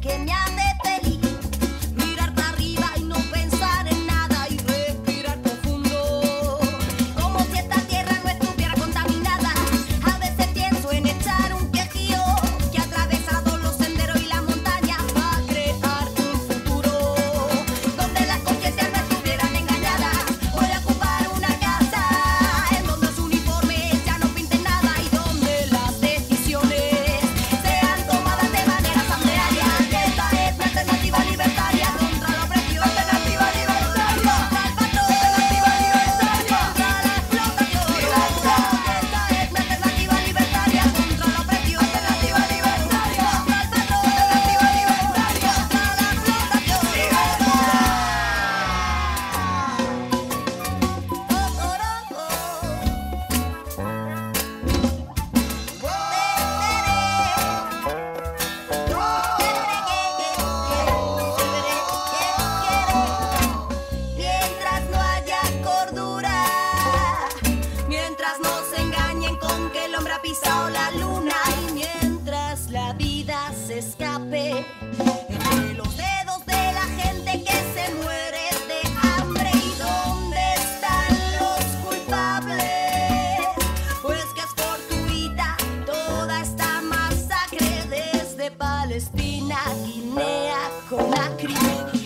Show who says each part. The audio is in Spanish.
Speaker 1: que me han de Palestina, Guinea, Conakry.